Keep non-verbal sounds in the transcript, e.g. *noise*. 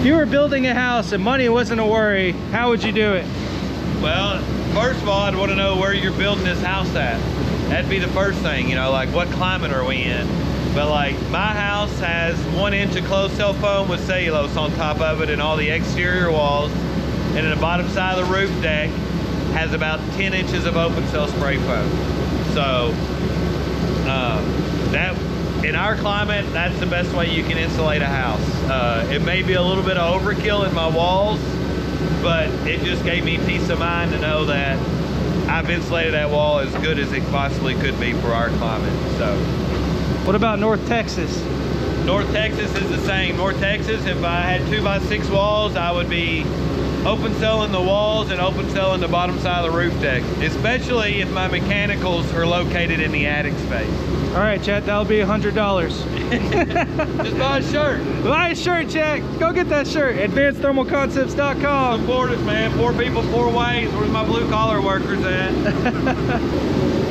If you were building a house and money wasn't a worry, how would you do it? Well, first of all, I'd want to know where you're building this house at. That'd be the first thing, you know, like what climate are we in? But like my house has one inch of closed cell foam with cellulose on top of it and all the exterior walls. And in the bottom side of the roof deck has about 10 inches of open cell spray foam. So that in our climate, that's the best way you can insulate a house. Uh, it may be a little bit of overkill in my walls, but it just gave me peace of mind to know that I've insulated that wall as good as it possibly could be for our climate. So What about North Texas? North Texas is the same. North Texas, if I had two by six walls, I would be open celling the walls and open celling the bottom side of the roof deck, especially if my mechanicals are located in the attic space. All right, Chet, that'll be a $100. *laughs* Just buy a shirt. Buy a shirt, Chet. Go get that shirt. AdvancedThermalConcepts.com. Support us, man. Poor people, poor ways. Where's my blue collar workers at? *laughs*